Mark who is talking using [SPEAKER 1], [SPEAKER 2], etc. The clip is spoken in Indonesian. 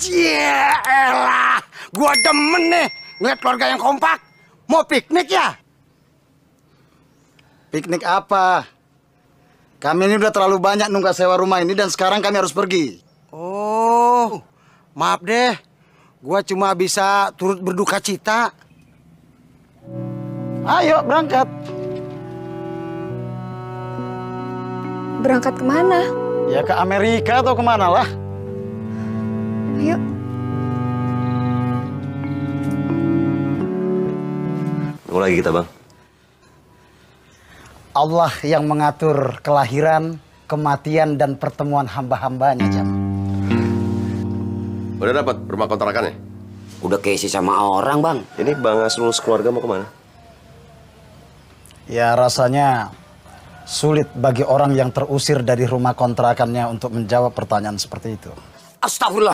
[SPEAKER 1] Cielah, gua demen nih ngeliat keluarga yang kompak. Mau piknik ya?
[SPEAKER 2] Piknik apa? Kami ini udah terlalu banyak nunggak sewa rumah ini dan sekarang kami harus pergi.
[SPEAKER 1] Oh, maaf deh. Gua cuma bisa turut berduka cita.
[SPEAKER 2] Ayo berangkat.
[SPEAKER 3] Berangkat ke mana?
[SPEAKER 2] Ya ke Amerika atau ke mana lah?
[SPEAKER 3] Ayo.
[SPEAKER 4] Mau lagi kita bang?
[SPEAKER 2] Allah yang mengatur kelahiran, kematian, dan pertemuan hamba-hambanya, Jam.
[SPEAKER 4] Udah dapat rumah kontrakannya?
[SPEAKER 5] Udah keisi sama orang, Bang.
[SPEAKER 4] Ini Bang Asrul keluarga mau ke mana?
[SPEAKER 2] Ya rasanya sulit bagi orang yang terusir dari rumah kontrakannya untuk menjawab pertanyaan seperti itu.
[SPEAKER 5] Astagfirullah.